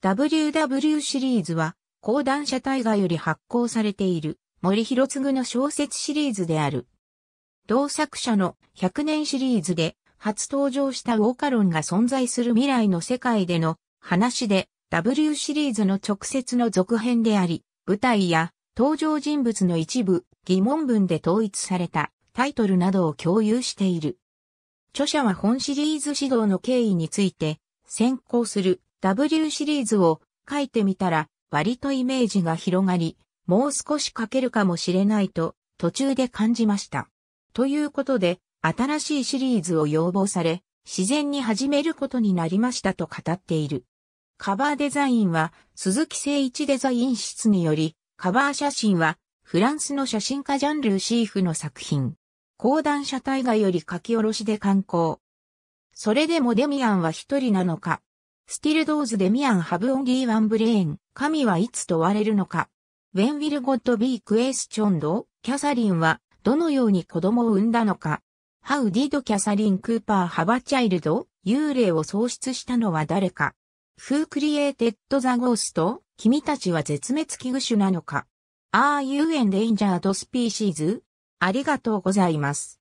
WW シリーズは、講談社大河より発行されている森広次の小説シリーズである。同作者の100年シリーズで初登場したウォーカロンが存在する未来の世界での話で W シリーズの直接の続編であり、舞台や登場人物の一部、疑問文で統一されたタイトルなどを共有している。著者は本シリーズ指導の経緯について、先行する W シリーズを書いてみたら、割とイメージが広がり、もう少し書けるかもしれないと途中で感じました。ということで、新しいシリーズを要望され、自然に始めることになりましたと語っている。カバーデザインは鈴木誠一デザイン室により、カバー写真はフランスの写真家ジャンルーシーフの作品。講談社大河より書き下ろしで刊行。それでもデミアンは一人なのか。 Still does Demian have only one brain。神はいつ問われるのか。 When will God be questioned? キャサリンはどのように子供を産んだのか。ハウディドキャサリンクーパーハバチャイルド幽霊を喪失したのは誰か。Who created the ghost? 君たちは絶滅危惧種なのか ?Are you endangered species? ありがとうございます。